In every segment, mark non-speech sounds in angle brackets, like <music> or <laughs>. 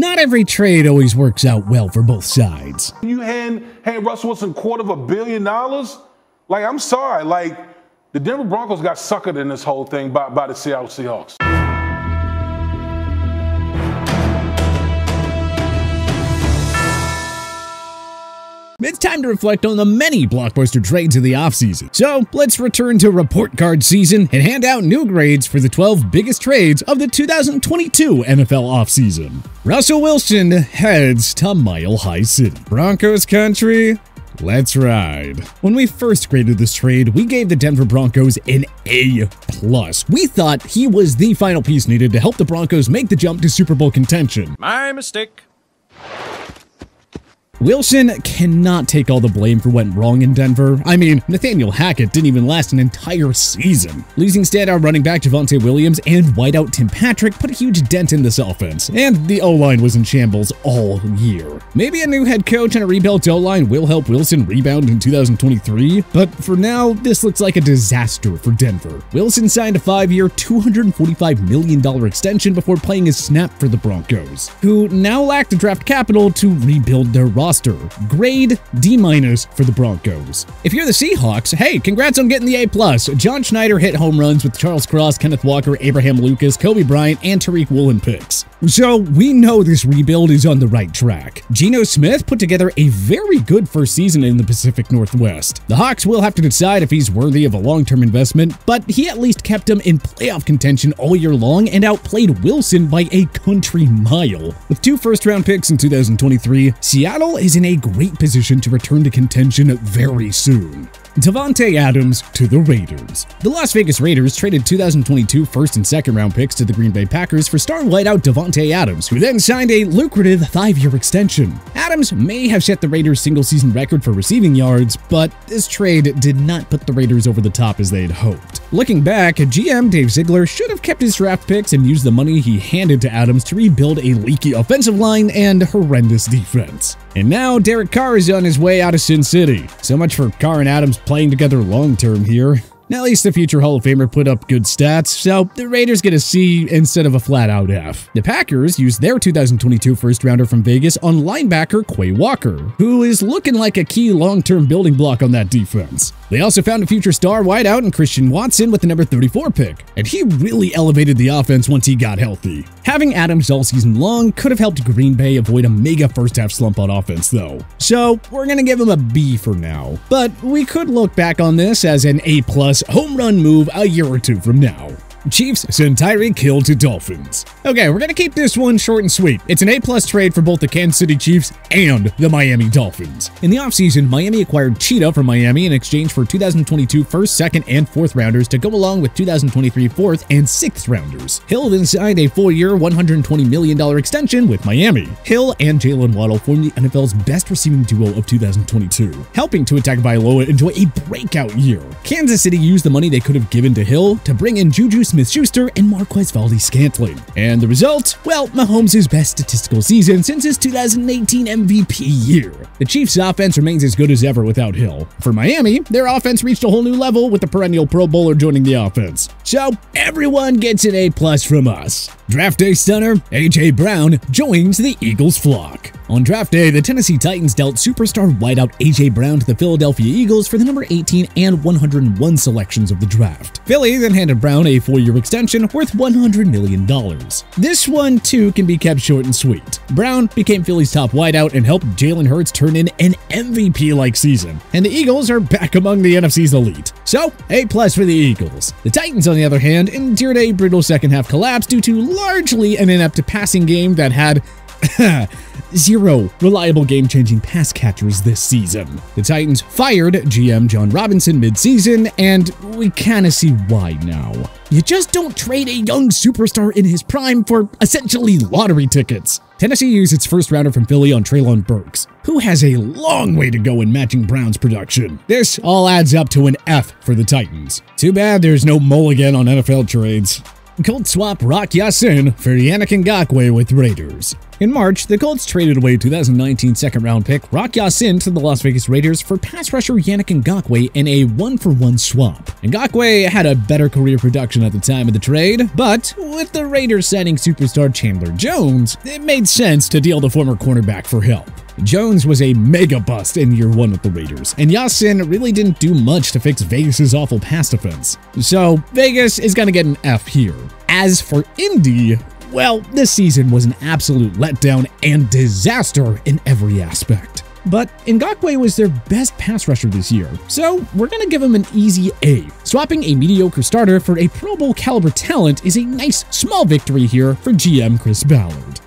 not every trade always works out well for both sides. You hand, hand Russell Wilson quarter of a billion dollars? Like, I'm sorry. Like, the Denver Broncos got suckered in this whole thing by, by the Seattle Seahawks. It's time to reflect on the many blockbuster trades of the offseason. So let's return to report card season and hand out new grades for the 12 biggest trades of the 2022 NFL offseason. Russell Wilson heads to Mile High City. Broncos country, Let's ride. When we first graded this trade, we gave the Denver Broncos an A+. plus. We thought he was the final piece needed to help the Broncos make the jump to Super Bowl contention. My mistake. Wilson cannot take all the blame for what went wrong in Denver. I mean, Nathaniel Hackett didn't even last an entire season. Losing standout running back Javonte Williams and wideout Tim Patrick put a huge dent in this offense, and the O-line was in shambles all year. Maybe a new head coach and a rebuilt O-line will help Wilson rebound in 2023, but for now, this looks like a disaster for Denver. Wilson signed a five-year, $245 million extension before playing his snap for the Broncos, who now lack the draft capital to rebuild their roster roster. Grade D- minus for the Broncos. If you're the Seahawks, hey, congrats on getting the A+. plus. John Schneider hit home runs with Charles Cross, Kenneth Walker, Abraham Lucas, Coby Bryant, and Tariq Woolen picks. So we know this rebuild is on the right track. Geno Smith put together a very good first season in the Pacific Northwest. The Hawks will have to decide if he's worthy of a long-term investment, but he at least kept them in playoff contention all year long and outplayed Wilson by a country mile. With two first-round picks in 2023, Seattle is in a great position to return to contention very soon. Davante Adams to the Raiders. The Las Vegas Raiders traded 2022 first and second round picks to the Green Bay Packers for star wideout Davante Adams, who then signed a lucrative five-year extension. Adams may have set the Raiders' single-season record for receiving yards, but this trade did not put the Raiders over the top as they had hoped. Looking back, GM Dave Ziegler should have kept his draft picks and used the money he handed to Adams to rebuild a leaky offensive line and horrendous defense. And now Derek Carr is on his way out of Sin City. So much for Carr and Adams playing together long term here. At least the future Hall of Famer put up good stats, so the Raiders get a C instead of a flat-out F. The Packers used their 2022 first-rounder from Vegas on linebacker Quay Walker, who is looking like a key long-term building block on that defense. They also found a future star wideout in Christian Watson with the number 34 pick, and he really elevated the offense once he got healthy. Having Adams all season long could have helped Green Bay avoid a mega first-half slump on offense, though. So, we're gonna give him a B for now. But we could look back on this as an A-plus home run move a year or two from now. Chiefs send Tyreek Hill to Dolphins. Okay, we're gonna keep this one short and sweet. It's an A-plus trade for both the Kansas City Chiefs and the Miami Dolphins. In the offseason, Miami acquired Cheetah from Miami in exchange for 2022 first, second, and fourth rounders to go along with 2023 fourth and sixth rounders. Hill then signed a four-year, $120 million extension with Miami. Hill and Jalen Waddle formed the NFL's best receiving duo of 2022, helping Tua Tagovailoa enjoy a breakout year. Kansas City used the money they could have given to Hill to bring in Juju Smith-Schuster and Marquez Valdes-Scantling. And the result? Well, Mahomes' best statistical season since his 2018 MVP year. The Chiefs' offense remains as good as ever without Hill. For Miami, their offense reached a whole new level with the perennial Pro Bowler joining the offense. So, everyone gets an A-plus from us. Draft day stunner, A.J. Brown joins the Eagles flock. On draft day, the Tennessee Titans dealt superstar wideout A.J. Brown to the Philadelphia Eagles for the number 18 and 101 selections of the draft. Philly then handed Brown a four-year extension worth $100 million. This one, too, can be kept short and sweet. Brown became Philly's top wideout and helped Jalen Hurts turn in an MVP-like season, and the Eagles are back among the NFC's elite. So, A plus for the Eagles. The Titans, on the other hand, endured a brutal second-half collapse due to largely an inept passing game that had <laughs> zero reliable game-changing pass catchers this season. The Titans fired GM Jon Robinson mid-season, and we kinda see why now. You just don't trade a young superstar in his prime for essentially lottery tickets. Tennessee used its first rounder from Philly on Treylon Burks, who has a long way to go in matching Brown's production. This all adds up to an F for the Titans. Too bad there's no mulligan on NFL trades. Colts swap Rock Ya-Sin for Yannick Ngakoue with Raiders. In March, the Colts traded away 2019 second round pick Rock Ya-Sin to the Las Vegas Raiders for pass rusher Yannick Ngakoue in a one for one swap. Ngakoue had a better career production at the time of the trade, but with the Raiders signing superstar Chandler Jones, it made sense to deal the former cornerback for help. Jones was a mega bust in year one with the Raiders, and Ya-Sin really didn't do much to fix Vegas' awful pass defense. So Vegas is gonna get an F here. As for Indy, well, this season was an absolute letdown and disaster in every aspect. But Ngakoue was their best pass rusher this year, so we're gonna give him an easy A. Swapping a mediocre starter for a Pro Bowl caliber talent is a nice small victory here for GM Chris Ballard.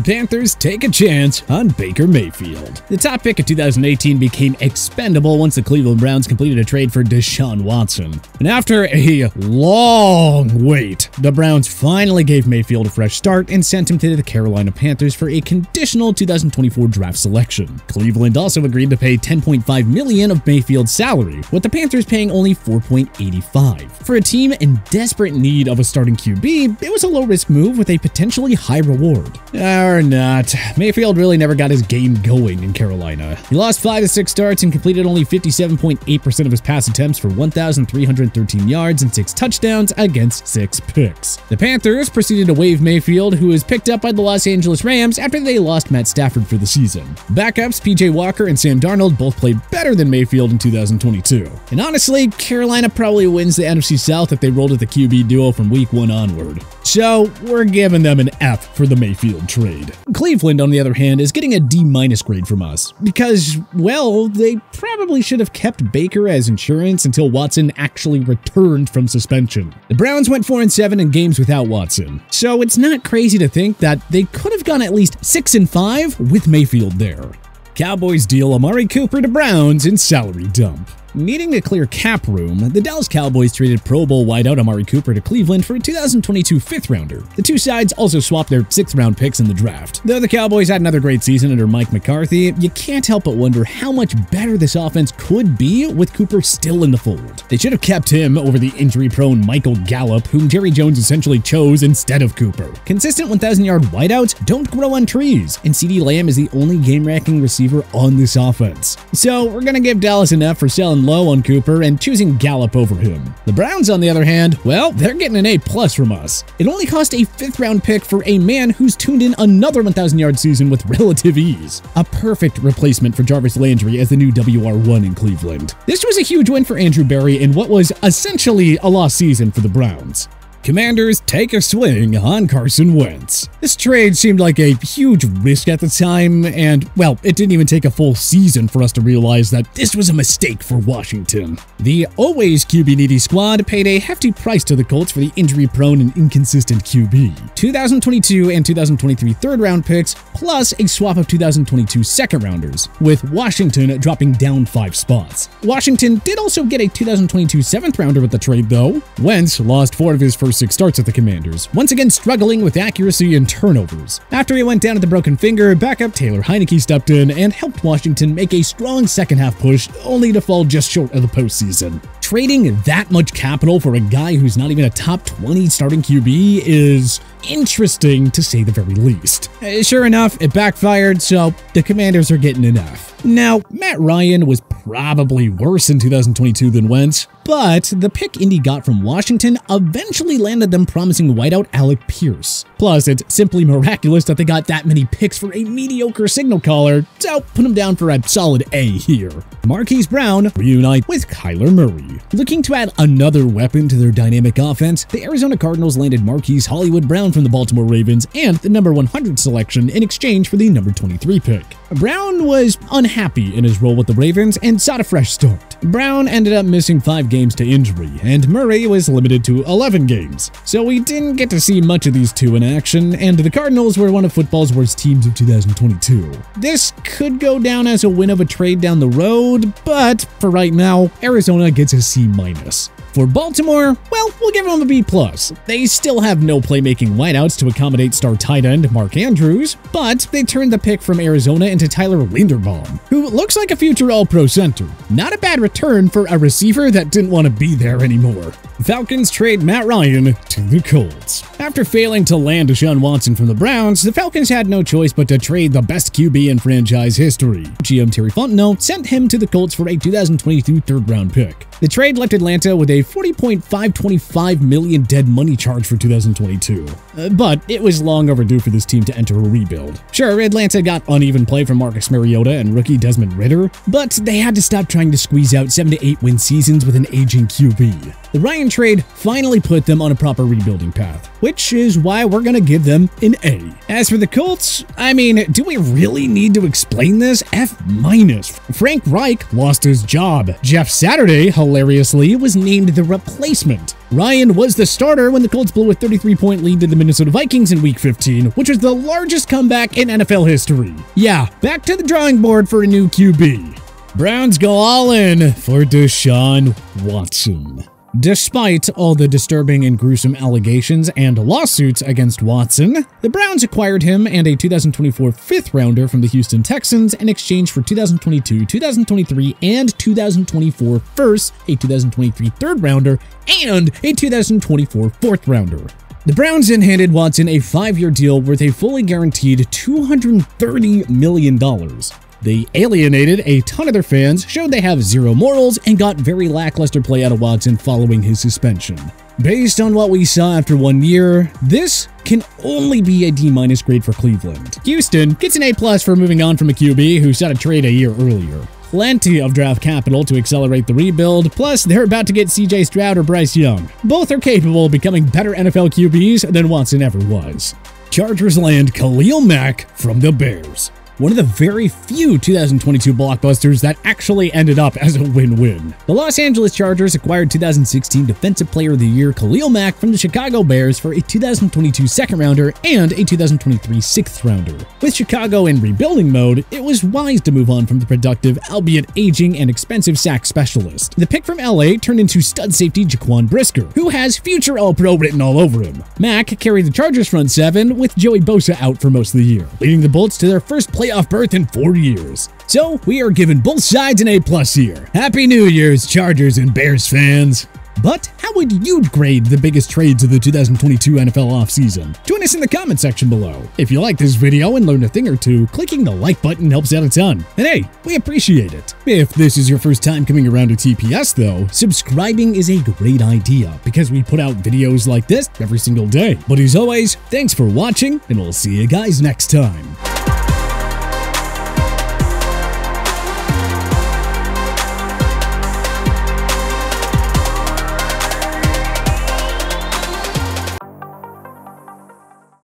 Panthers take a chance on Baker Mayfield. The top pick of 2018 became expendable once the Cleveland Browns completed a trade for Deshaun Watson. And after a long wait, the Browns finally gave Mayfield a fresh start and sent him to the Carolina Panthers for a conditional 2024 draft selection. Cleveland also agreed to pay 10.5 million of Mayfield's salary, with the Panthers paying only 4.85. For a team in desperate need of a starting QB, it was a low-risk move with a potentially high reward. Uh, or not. Mayfield really never got his game going in Carolina. He lost 5 to 6 starts and completed only 57.8% of his pass attempts for 1,313 yards and 6 touchdowns against 6 picks. The Panthers proceeded to waive Mayfield, who was picked up by the Los Angeles Rams after they lost Matt Stafford for the season. Backups PJ Walker and Sam Darnold both played better than Mayfield in 2022. And honestly, Carolina probably wins the NFC South if they rolled with the QB duo from week 1 onward. So, we're giving them an F for the Mayfield trade. Cleveland, on the other hand, is getting a D minus grade from us because, well, they probably should have kept Baker as insurance until Watson actually returned from suspension. The Browns went 4 and 7 in games without Watson, so it's not crazy to think that they could have gone at least 6 and 5 with Mayfield there. Cowboys deal Amari Cooper to Browns in salary dump. Needing to clear cap room, the Dallas Cowboys traded Pro Bowl wideout Amari Cooper to Cleveland for a 2022 fifth rounder. The two sides also swapped their sixth round picks in the draft. Though the Cowboys had another great season under Mike McCarthy, you can't help but wonder how much better this offense could be with Cooper still in the fold. They should have kept him over the injury prone Michael Gallup, whom Jerry Jones essentially chose instead of Cooper. Consistent 1,000 yard wideouts don't grow on trees, and CeeDee Lamb is the only game racking receiver on this offense. So we're gonna give Dallas F for selling low on Cooper and choosing Gallup over him. The Browns, on the other hand, well, they're getting an A plus from us. It only cost a fifth round pick for a man who's tuned in another 1,000 yard season with relative ease. A perfect replacement for Jarvis Landry as the new WR1 in Cleveland. This was a huge win for Andrew Berry in what was essentially a lost season for the Browns. Commanders take a swing on Carson Wentz. This trade seemed like a huge risk at the time, and, well, it didn't even take a full season for us to realize that this was a mistake for Washington. The always QB needy squad paid a hefty price to the Colts for the injury prone and inconsistent QB. 2022 and 2023 third round picks, plus a swap of 2022 second rounders, with Washington dropping down five spots. Washington did also get a 2022 seventh rounder with the trade, though. Wentz lost four of his first six starts at the Commanders, once again struggling with accuracy and turnovers. After he went down with the broken finger, backup Taylor Heinicke stepped in and helped Washington make a strong second half push, only to fall just short of the postseason. Trading that much capital for a guy who's not even a top 20 starting QB is interesting to say the very least. Sure enough, it backfired, so the Commanders are getting F. Now, Matt Ryan was probably worse in 2022 than Wentz, but the pick Indy got from Washington eventually landed them promising wideout Alec Pierce. Plus, it's simply miraculous that they got that many picks for a mediocre signal caller, so put him down for a solid A here. Marquise Brown reunite with Kyler Murray. Looking to add another weapon to their dynamic offense, the Arizona Cardinals landed Marquise Hollywood Brown from the Baltimore Ravens and the number 100 selection in exchange for the number 23 pick. Brown was unhappy in his role with the Ravens and sought a fresh start. Brown ended up missing five games to injury, and Murray was limited to 11 games. So we didn't get to see much of these two in action, and the Cardinals were one of football's worst teams of 2022. This could go down as a win of a trade down the road, but for right now, Arizona gets a C minus. For Baltimore, well, we'll give them a B+. They still have no playmaking wideouts to accommodate star tight end Mark Andrews, but they turned the pick from Arizona into to Tyler Linderbaum, who looks like a future All-Pro center. Not a bad return for a receiver that didn't want to be there anymore. Falcons trade Matt Ryan to the Colts. After failing to land Deshaun Watson from the Browns, the Falcons had no choice but to trade the best QB in franchise history. GM Terry Fontenot sent him to the Colts for a 2022 third-round pick. The trade left Atlanta with a 40.525 million dead money charge for 2022. Uh, but it was long overdue for this team to enter a rebuild. Sure, Atlanta got uneven play from Marcus Mariota and rookie Desmond Ridder, but they had to stop trying to squeeze out 7 to 8 win seasons with an aging QB. The Ryan trade finally put them on a proper rebuilding path, which is why we're gonna give them an A. As for the Colts, I mean, do we really need to explain this? F minus. Frank Reich lost his job. Jeff Saturday, hilariously, was named the replacement. Ryan was the starter when the Colts blew a 33 point lead to the Minnesota Vikings in Week 15, which was the largest comeback in NFL history. Yeah, back to the drawing board for a new QB. Browns go all in for Deshaun Watson. Despite all the disturbing and gruesome allegations and lawsuits against Watson, the Browns acquired him and a 2024 fifth rounder from the Houston Texans in exchange for 2022, 2023, and 2024 first, a 2023 third rounder, and a 2024 fourth rounder. The Browns then handed Watson a five-year deal worth a fully guaranteed $230 million. They alienated a ton of their fans, showed they have zero morals, and got very lackluster play out of Watson following his suspension. Based on what we saw after one year, this can only be a D-minus grade for Cleveland. Houston gets an A-plus for moving on from a QB who sought a trade a year earlier. Plenty of draft capital to accelerate the rebuild, plus they're about to get CJ Stroud or Bryce Young. Both are capable of becoming better NFL QBs than Watson ever was. Chargers land Khalil Mack from the Bears one of the very few 2022 blockbusters that actually ended up as a win-win. The Los Angeles Chargers acquired 2016 Defensive Player of the Year Khalil Mack from the Chicago Bears for a 2022 second rounder and a 2023 sixth rounder. With Chicago in rebuilding mode, it was wise to move on from the productive, albeit aging and expensive sack specialist. The pick from LA turned into stud safety Jaquan Brisker, who has future All-Pro written all over him. Mack carried the Chargers front seven with Joey Bosa out for most of the year, leading the Bolts to their first playoff playoff berth in four years. So we are giving both sides an A plus here. Happy New Year's, Chargers and Bears fans. But how would you grade the biggest trades of the 2022 NFL offseason? Join us in the comment section below. If you like this video and learned a thing or two, clicking the like button helps out a ton. And hey, we appreciate it. If this is your first time coming around to TPS though, subscribing is a great idea because we put out videos like this every single day. But as always, thanks for watching and we'll see you guys next time.